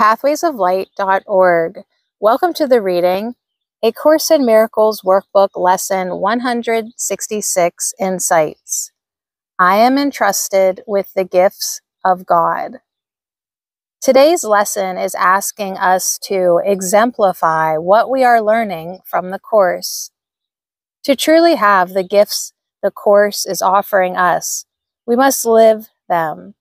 pathwaysoflight.org. Welcome to the reading, A Course in Miracles Workbook Lesson 166 Insights. I am entrusted with the gifts of God. Today's lesson is asking us to exemplify what we are learning from the Course. To truly have the gifts the Course is offering us, we must live them.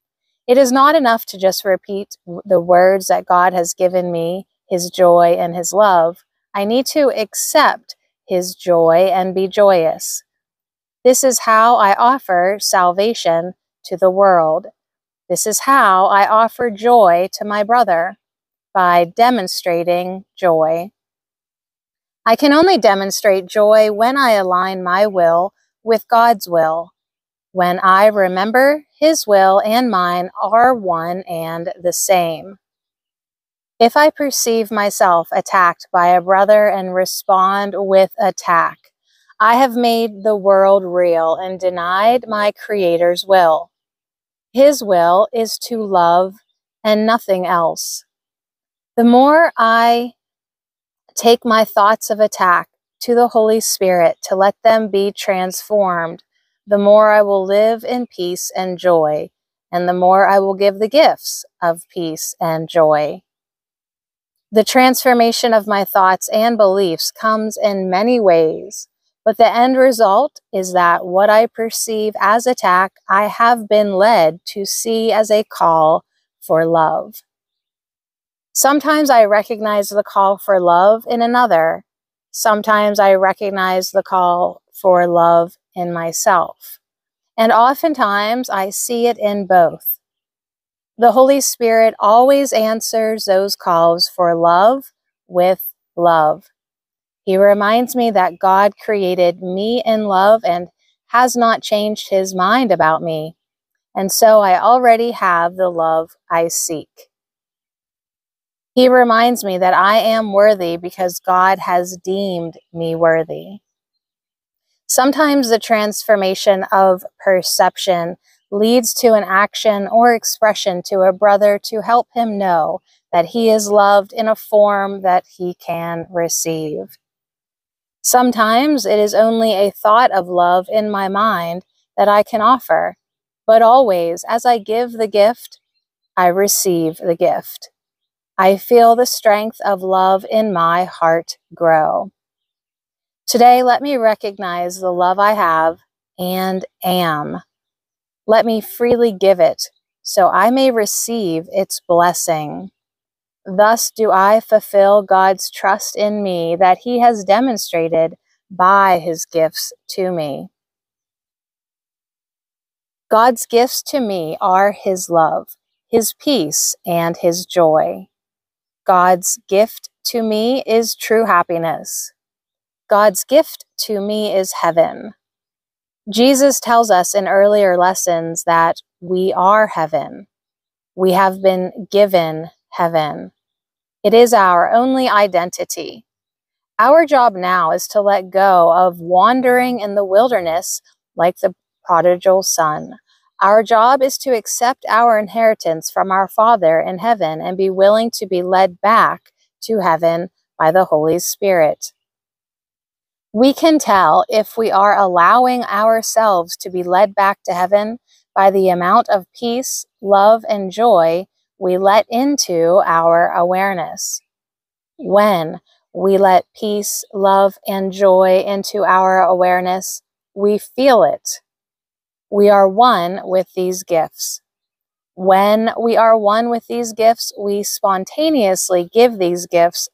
It is not enough to just repeat the words that God has given me, His joy and His love. I need to accept His joy and be joyous. This is how I offer salvation to the world. This is how I offer joy to my brother by demonstrating joy. I can only demonstrate joy when I align my will with God's will when I remember his will and mine are one and the same. If I perceive myself attacked by a brother and respond with attack, I have made the world real and denied my Creator's will. His will is to love and nothing else. The more I take my thoughts of attack to the Holy Spirit to let them be transformed the more I will live in peace and joy, and the more I will give the gifts of peace and joy. The transformation of my thoughts and beliefs comes in many ways, but the end result is that what I perceive as attack, I have been led to see as a call for love. Sometimes I recognize the call for love in another. Sometimes I recognize the call for love in myself. And oftentimes I see it in both. The Holy Spirit always answers those calls for love with love. He reminds me that God created me in love and has not changed his mind about me. And so I already have the love I seek. He reminds me that I am worthy because God has deemed me worthy. Sometimes the transformation of perception leads to an action or expression to a brother to help him know that he is loved in a form that he can receive. Sometimes it is only a thought of love in my mind that I can offer, but always as I give the gift, I receive the gift. I feel the strength of love in my heart grow. Today, let me recognize the love I have and am. Let me freely give it so I may receive its blessing. Thus do I fulfill God's trust in me that he has demonstrated by his gifts to me. God's gifts to me are his love, his peace, and his joy. God's gift to me is true happiness. God's gift to me is heaven. Jesus tells us in earlier lessons that we are heaven. We have been given heaven. It is our only identity. Our job now is to let go of wandering in the wilderness like the prodigal son. Our job is to accept our inheritance from our Father in heaven and be willing to be led back to heaven by the Holy Spirit. We can tell if we are allowing ourselves to be led back to heaven by the amount of peace, love, and joy we let into our awareness. When we let peace, love, and joy into our awareness, we feel it. We are one with these gifts. When we are one with these gifts, we spontaneously give these gifts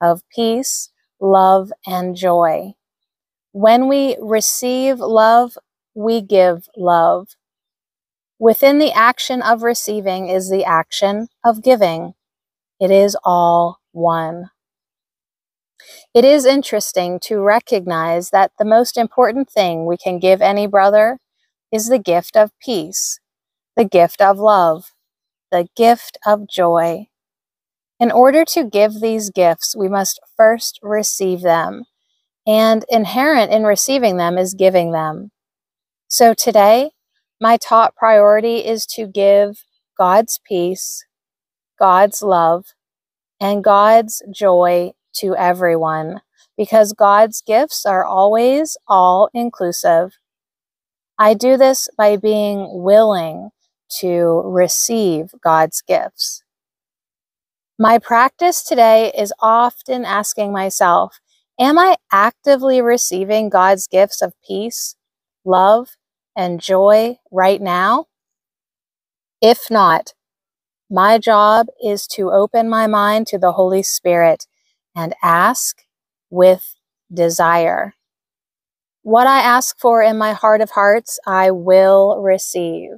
of peace, love, and joy. When we receive love, we give love. Within the action of receiving is the action of giving. It is all one. It is interesting to recognize that the most important thing we can give any brother is the gift of peace, the gift of love, the gift of joy. In order to give these gifts, we must first receive them and inherent in receiving them is giving them. So today, my top priority is to give God's peace, God's love, and God's joy to everyone because God's gifts are always all inclusive. I do this by being willing to receive God's gifts. My practice today is often asking myself, am I actively receiving God's gifts of peace, love, and joy right now? If not, my job is to open my mind to the Holy Spirit and ask with desire. What I ask for in my heart of hearts, I will receive.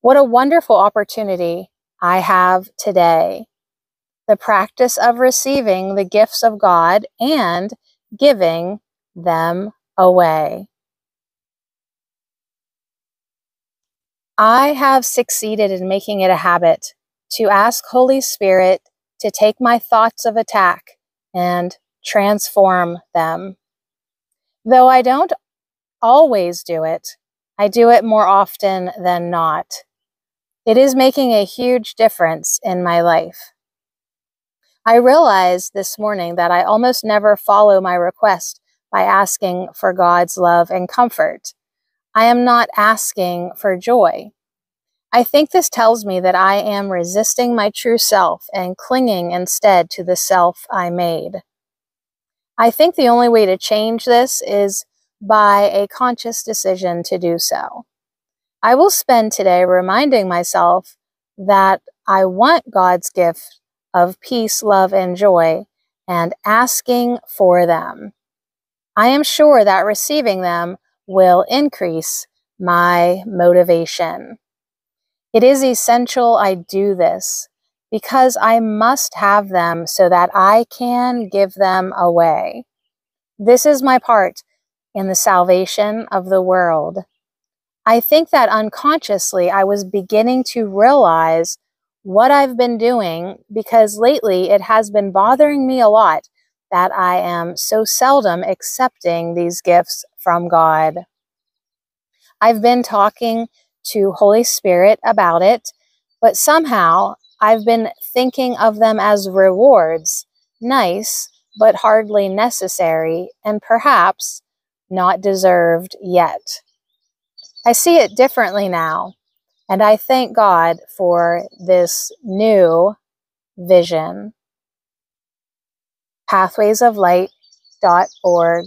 What a wonderful opportunity I have today. The practice of receiving the gifts of God and giving them away. I have succeeded in making it a habit to ask Holy Spirit to take my thoughts of attack and transform them. Though I don't always do it, I do it more often than not. It is making a huge difference in my life. I realized this morning that I almost never follow my request by asking for God's love and comfort. I am not asking for joy. I think this tells me that I am resisting my true self and clinging instead to the self I made. I think the only way to change this is by a conscious decision to do so. I will spend today reminding myself that I want God's gift of peace, love, and joy and asking for them. I am sure that receiving them will increase my motivation. It is essential I do this because I must have them so that I can give them away. This is my part in the salvation of the world. I think that unconsciously I was beginning to realize what I've been doing because lately it has been bothering me a lot that I am so seldom accepting these gifts from God. I've been talking to Holy Spirit about it, but somehow I've been thinking of them as rewards, nice, but hardly necessary, and perhaps not deserved yet. I see it differently now, and I thank God for this new vision. Pathwaysoflight.org